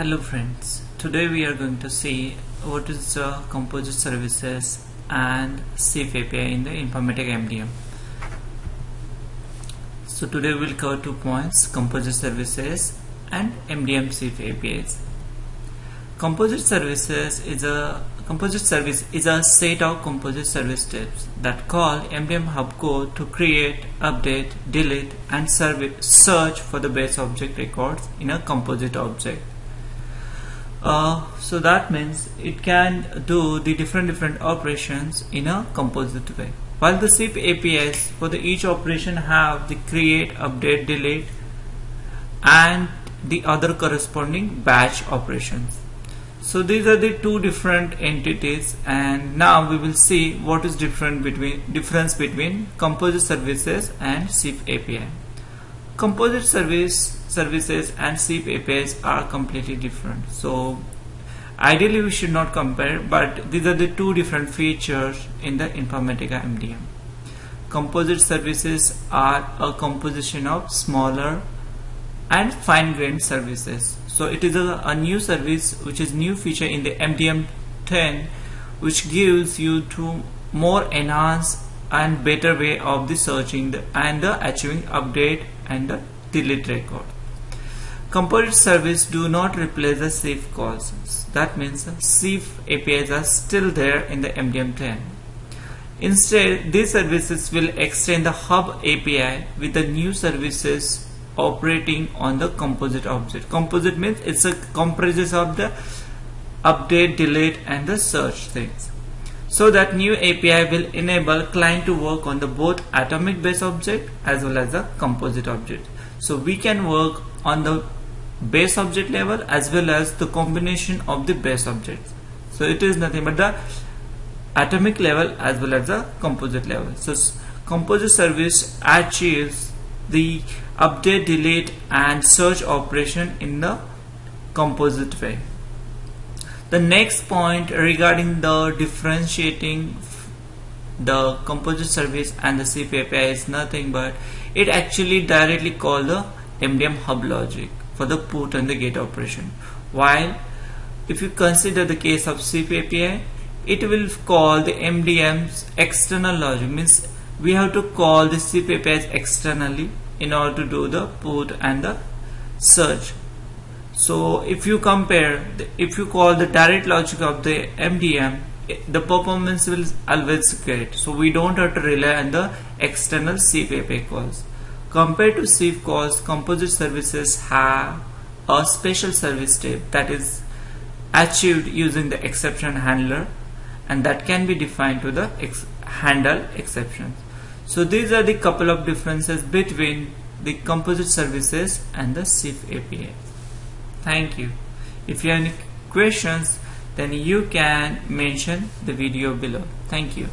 Hello friends, today we are going to see what is the composite services and SIF API in the Informatica MDM. So today we'll cover two points, composite services and MDM SIF APIs. Composite services is a composite service is a set of composite service steps that call MDM hub code to create, update, delete and serve, search for the base object records in a composite object. Uh, so that means it can do the different different operations in a composite way. While the SIF APIs for the each operation have the create update delete and the other corresponding batch operations. So these are the two different entities and now we will see what is different between difference between composite services and SIF API composite service services and SIF APIs are completely different. So ideally we should not compare but these are the two different features in the Informatica MDM. Composite services are a composition of smaller and fine-grained services. So it is a, a, new service which is new feature in the MDM 10 which gives you to more enhanced and better way of the searching the, and the achieving update and the delete record. Composite service do not replace the SIF calls. That means SIF APIs are still there in the MDM10. Instead, these services will extend the hub API with the new services operating on the composite object. Composite means it's a comprises of the update, delete and the search things. So that new API will enable client to work on the both atomic base object as well as the composite object. So we can work on the base object level as well as the combination of the base objects. So it is nothing but the atomic level as well as the composite level. So composite service achieves the update delete and search operation in the composite way the next point regarding the differentiating the composite service and the SIF API is nothing but it actually directly call the MDM hub logic for the put and the get operation. While if you consider the case of SIF API it will call the MDM's external logic. Means we have to call the APIs externally in order to do the put and the search so if you compare if you call the direct logic of the MDM eh, the performance will always great so we don't have to rely on the external SIF API calls Compared to SIF calls, composite services have a special service step that is achieved using the exception handler and that can be defined to the ex handle exceptions. So these are the couple of differences between the composite services and the SIF API. Thank you. If you have any questions then you can mention the video below. Thank you.